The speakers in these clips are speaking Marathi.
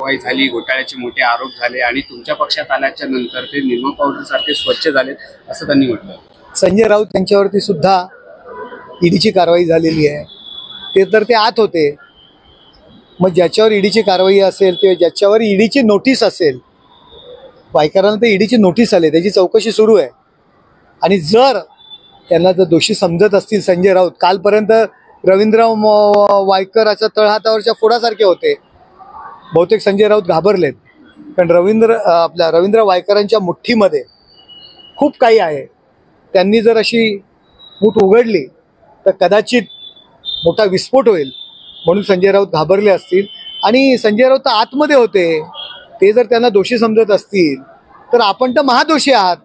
कारवाई झाली घोटाळ्याचे मोठे आरोप झाले आणि तुमच्या पक्षात आल्याच्यानंतर ते निरमा पावडर सारखे स्वच्छ झाले असं त्यांनी म्हटलं. संजय राऊत यांच्यावरती सुद्धा ईडीची कारवाई झालेली आहे. ते तर ते आत होते. मग ज्याच्यावर ईडीची कारवाई असेल किंवा ज्याच्यावर ईडीची नोटीस असेल वायकरांना तर ईडीची नोटीस आली त्याची चौकशी सुरू आहे. आणि जर त्यांना जर दोषी समजत असतील संजय राऊत कालपर्यंत रवींद्र वायकर असं तळहातावरच्या फोडासारखे होते बहुतेक संजय राऊत घाबरलेत. कारण रवींद्र आपल्या रवींद्र वायकरांच्या मुठ्ठीमध्ये खूप काही आहे. त्यांनी जर अशी मूठ उघडली तर कदाचित मोठा विस्फोट होईल. म्हणून संजय राऊत घाबरले असतील. आणि संजय राऊत तर आतमध्ये होते. ते जर त्यांना दोषी समजत असतील तर आपण तर महादोषी आहात.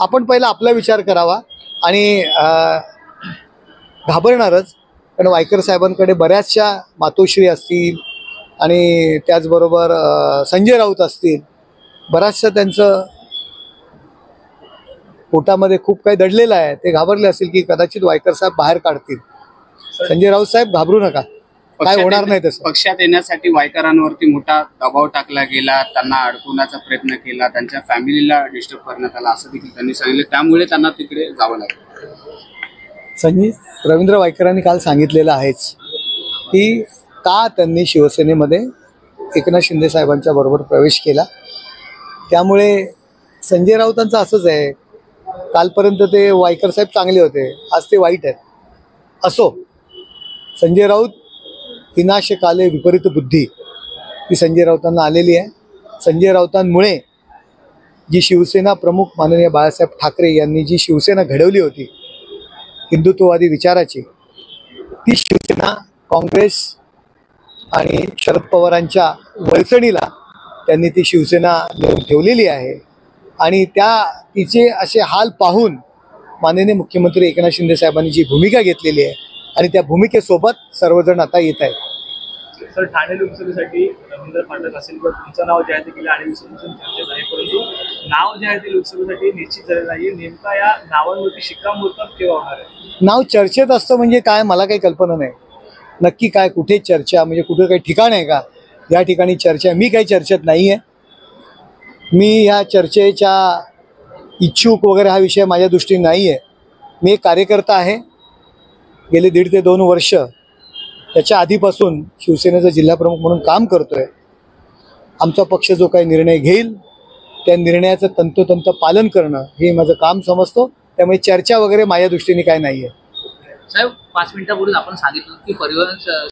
आपण पहिला आपला विचार करावा. आणि घाबरणारच. कारण वायकर साहेबांकडे बऱ्याचशा मातोश्री असतील आणि त्याचबरोबर संजय राऊत असतील बऱ्याचशा त्यांचं पोटामध्ये खूप काही दडलेलं आहे. ते घाबरले असतील की कदाचित वायकर साहेब बाहेर काढतील. संजय राऊत साहेब घाबरू नका. काय होणार नाही तसं. पक्षात येण्यासाठी वायकरांवरती मोठा दबाव टाकला गेला त्यांना अडकवण्याचा प्रयत्न केला त्यांच्या फॅमिलीला डिस्टर्ब करण्यात आला असं देखील त्यांनी सांगितलं. त्यामुळे त्यांना तिकडे जावं लागलं. संजय रवींद्र वायकरांनी काल सांगितलेलं आहेच की का त्यांनी शिवसेनेमध्ये एकनाथ शिंदे साहेबांच्या बरोबर प्रवेश केला? त्यामुळे संजय राऊतांचं असंच आहे. कालपर्यंत ते वायकर साहेब चांगले होते. आज ते वाईट आहेत. असो संजय राऊत विनाशकाले विपरीत बुद्धी ही संजय राऊतांना आलेली आहे. संजय राऊतांमुळे जी शिवसेना प्रमुख माननीय बाळासाहेब ठाकरे यांनी जी शिवसेना घडवली होती हिंदुत्ववादी विचाराची ती शिवसेना काँग्रेस आणि शरद पवारांच्या वळचणीला त्यांनी ती शिवसेना नेऊन ठेवलेली आहे. आणि त्या तिचे असे हाल पाहून माननीय मुख्यमंत्री एकनाथ शिंदे साहेबांनी जी भूमिका घेतलेली आहे आणि त्या भूमिकेसोबत सर्वजण आता येत आहेत. सर ठाणे लोकसभेसाठी रवींद्र पाठक असेल किंवा तुमचं नाव जाहीर केलं आणि विसर्जन चर्चेत आहे परंतु नाव जे आहे ते लोकसभेसाठी निश्चित झालेलं नाही नेमका या नावांवरती शिक्कामोर्तब केव्हा होणार आहे? नाव चर्चेत असतं म्हणजे काय? मला काही कल्पना नाही. नक्की काय कुठे चर्चा म्हणजे कुठं काही ठिकाण आहे का? या ठिकाणी चर्चा आहे. मी काही चर्चेत नाही आहे. मी ह्या चर्चेच्या इच्छुक वगैरे हा विषय माझ्या दृष्टीने नाही आहे. मी एक कार्यकर्ता आहे. गेले दीड ते दोन वर्ष त्याच्या आधीपासून शिवसेनेचा जिल्हाप्रमुख म्हणून काम करतोय. आमचा पक्ष जो काही निर्णय घेईल त्या निर्णयाचं तंतोतंत पालन करणं हे माझं काम समजतो. त्यामुळे चर्चा वगैरे माझ्या दृष्टीने काय नाही आहे. साहेब पाच मिनिटापूर्वी आपण सांगितलं की परिवहन